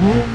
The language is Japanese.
Mm-hmm.